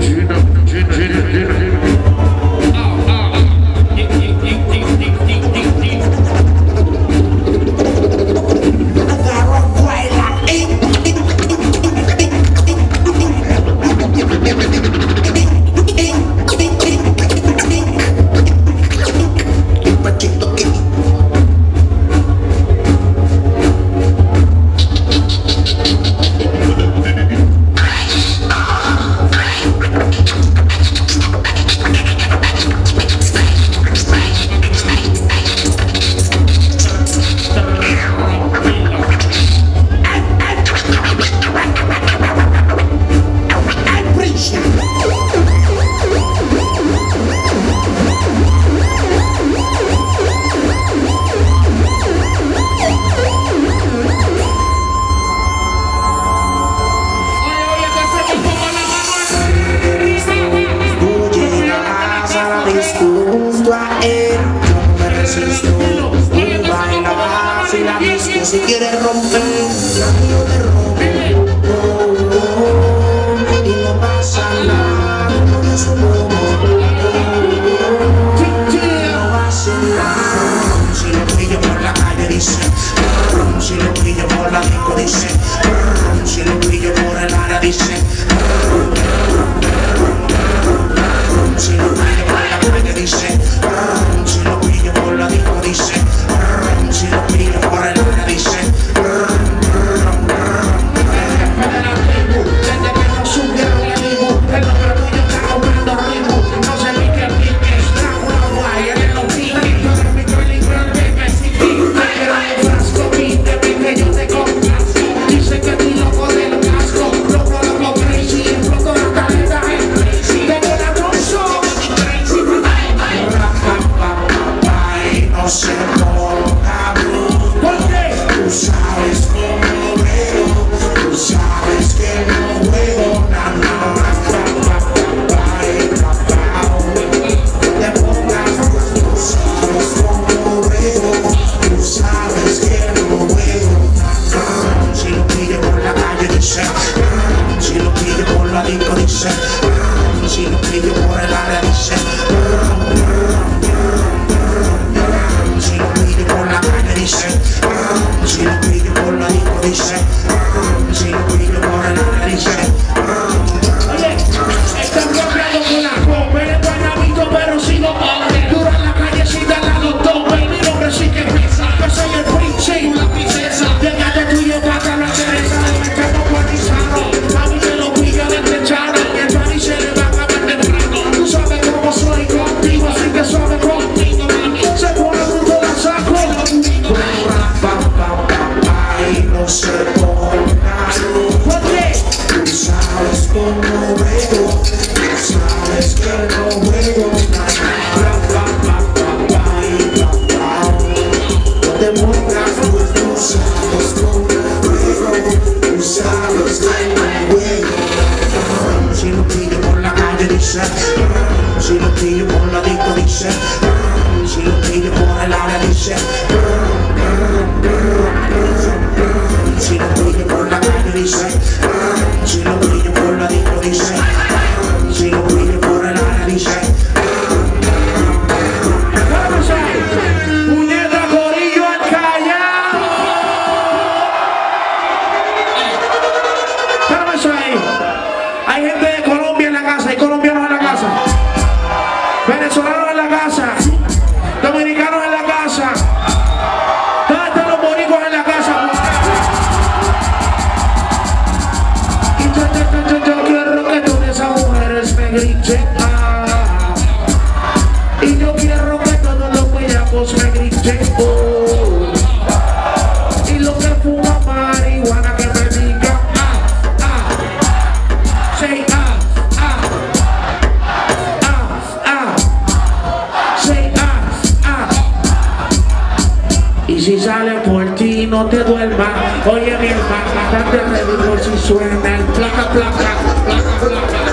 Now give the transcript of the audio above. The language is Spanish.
Judas. Si quieres romper, yo te rompo. shot casa. Dominicanos en la casa. ¿Dónde están los boricuas en la casa? Y yo, yo, yo, yo quiero que todas esas mujeres me griten. Ah. Y yo quiero que todos los guayacos pues, me griten. Y si sale por ti, no te duermas. Oye, mi hermana, date ready por si suena el placa, placa, placa, placa.